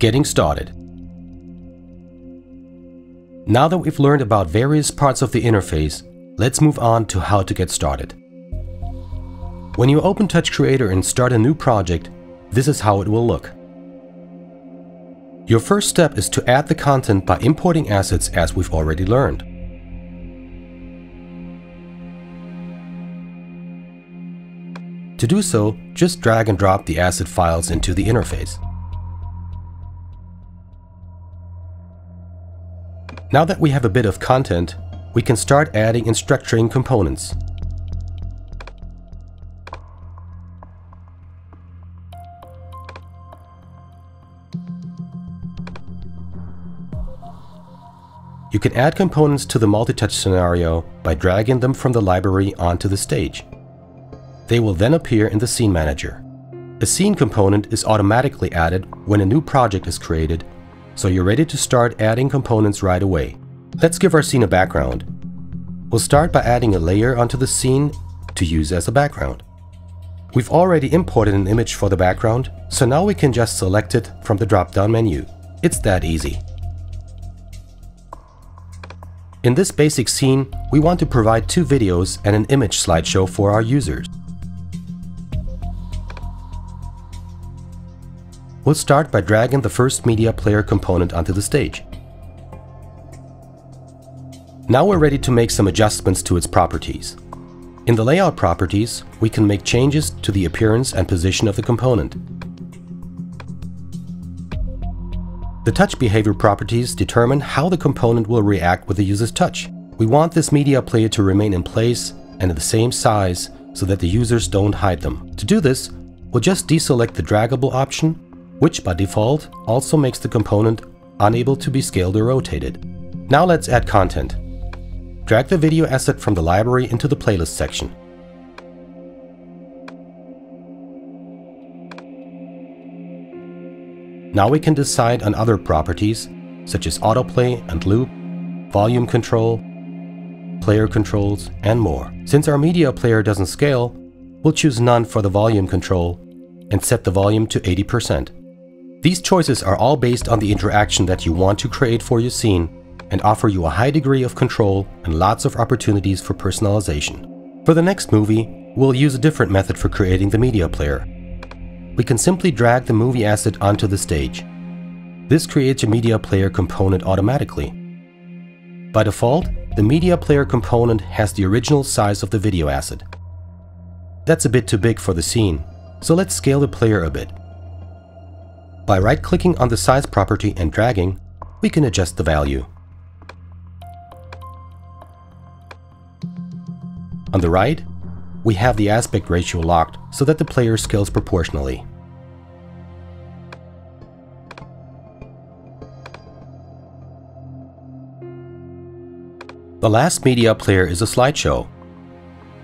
Getting started. Now that we've learned about various parts of the interface, let's move on to how to get started. When you open Touch Creator and start a new project, this is how it will look. Your first step is to add the content by importing assets as we've already learned. To do so, just drag and drop the asset files into the interface. Now that we have a bit of content, we can start adding and structuring components. You can add components to the multi-touch scenario by dragging them from the library onto the stage. They will then appear in the Scene Manager. A scene component is automatically added when a new project is created, so you're ready to start adding components right away. Let's give our scene a background. We'll start by adding a layer onto the scene to use as a background. We've already imported an image for the background, so now we can just select it from the drop-down menu. It's that easy. In this basic scene, we want to provide two videos and an image slideshow for our users. We'll start by dragging the first media player component onto the stage. Now we're ready to make some adjustments to its properties. In the layout properties, we can make changes to the appearance and position of the component. The touch behavior properties determine how the component will react with the user's touch. We want this media player to remain in place and the same size so that the users don't hide them. To do this, we'll just deselect the draggable option which by default also makes the component unable to be scaled or rotated. Now let's add content. Drag the video asset from the library into the playlist section. Now we can decide on other properties, such as autoplay and loop, volume control, player controls, and more. Since our media player doesn't scale, we'll choose none for the volume control and set the volume to 80%. These choices are all based on the interaction that you want to create for your scene and offer you a high degree of control and lots of opportunities for personalization. For the next movie, we'll use a different method for creating the media player. We can simply drag the movie asset onto the stage. This creates a media player component automatically. By default, the media player component has the original size of the video asset. That's a bit too big for the scene, so let's scale the player a bit. By right-clicking on the size property and dragging, we can adjust the value. On the right, we have the aspect ratio locked so that the player scales proportionally. The last media player is a slideshow.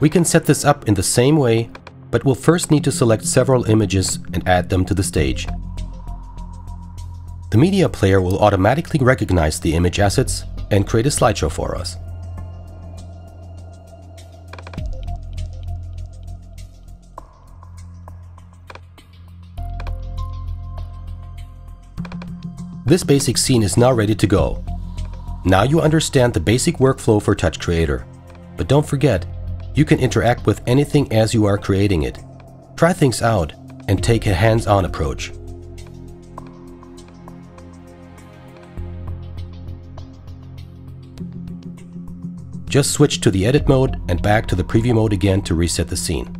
We can set this up in the same way, but we'll first need to select several images and add them to the stage. The media player will automatically recognize the image assets and create a slideshow for us. This basic scene is now ready to go. Now you understand the basic workflow for Touch Creator. But don't forget, you can interact with anything as you are creating it. Try things out and take a hands-on approach. Just switch to the edit mode and back to the preview mode again to reset the scene.